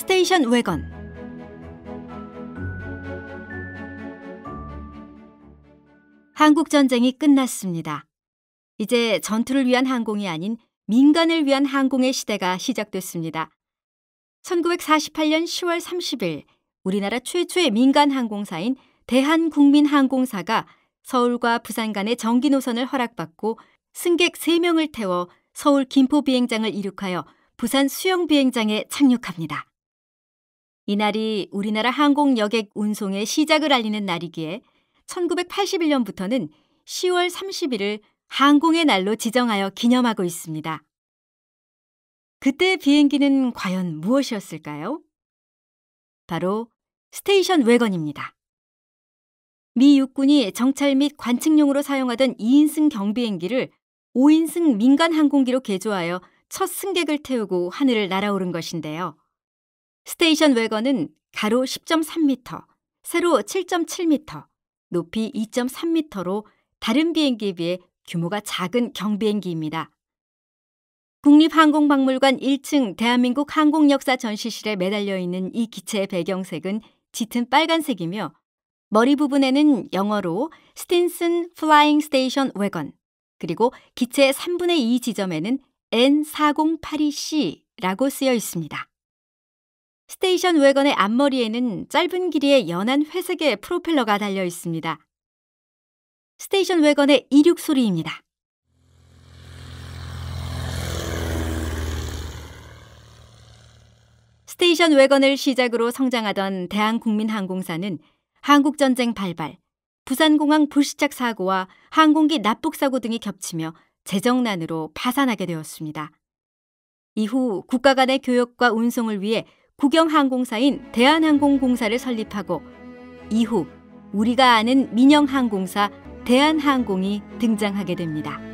스테이션 왜건 한국 전쟁이 끝났습니다. 이제 전투를 위한 항공이 아닌 민간을 위한 항공의 시대가 시작됐습니다. 1948년 10월 30일 우리나라 최초의 민간 항공사인 대한국민항공사가 서울과 부산 간의 정기 노선을 허락받고 승객 3명을 태워 서울 김포 비행장을 이륙하여 부산 수영 비행장에 착륙합니다. 이날이 우리나라 항공 여객 운송의 시작을 알리는 날이기에 1981년부터는 10월 30일을 항공의 날로 지정하여 기념하고 있습니다. 그때 비행기는 과연 무엇이었을까요? 바로 스테이션 외건입니다. 미 육군이 정찰 및 관측용으로 사용하던 2인승 경비행기를 5인승 민간 항공기로 개조하여 첫 승객을 태우고 하늘을 날아오른 것인데요. 스테이션 왜건은 가로 10.3m, 세로 7.7m, 높이 2.3m로 다른 비행기에 비해 규모가 작은 경비행기입니다. 국립항공박물관 1층 대한민국 항공역사 전시실에 매달려 있는 이 기체의 배경색은 짙은 빨간색이며 머리 부분에는 영어로 Stinson Flying Station Wagon 그리고 기체의 3분의 2 지점에는 N4082C라고 쓰여 있습니다. 스테이션 왜건의 앞머리에는 짧은 길이의 연한 회색의 프로펠러가 달려 있습니다. 스테이션 왜건의 이륙 소리입니다. 스테이션 왜건을 시작으로 성장하던 대한국민항공사는 한국전쟁 발발, 부산공항 불시착 사고와 항공기 납북 사고 등이 겹치며 재정난으로 파산하게 되었습니다. 이후 국가 간의 교역과 운송을 위해 국영항공사인 대한항공공사를 설립하고 이후 우리가 아는 민영항공사 대한항공이 등장하게 됩니다.